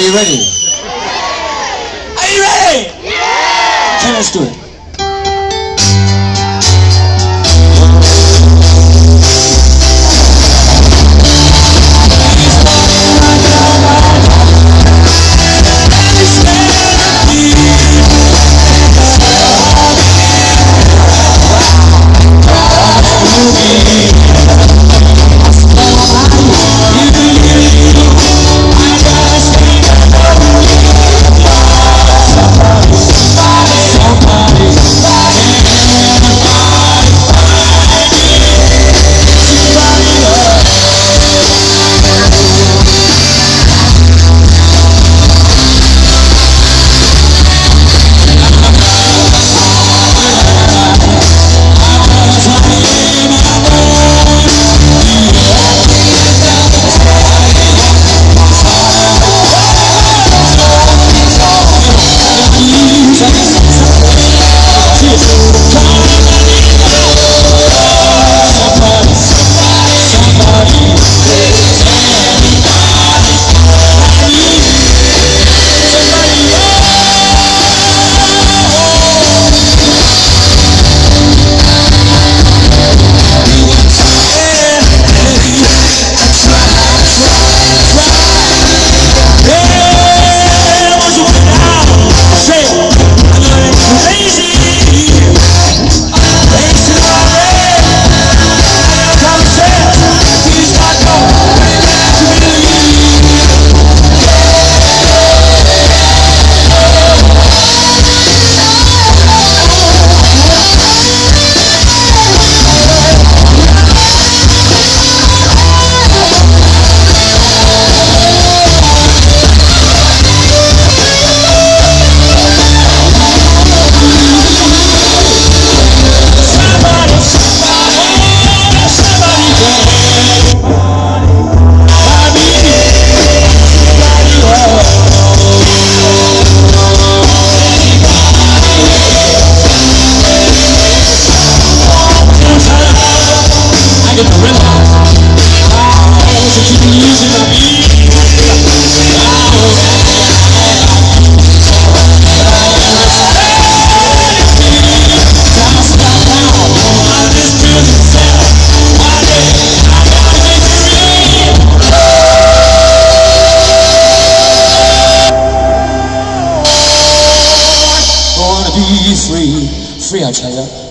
Are you ready? Are you ready? Yeah! Okay, let's do it. Free, free